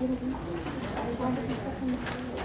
I don't know.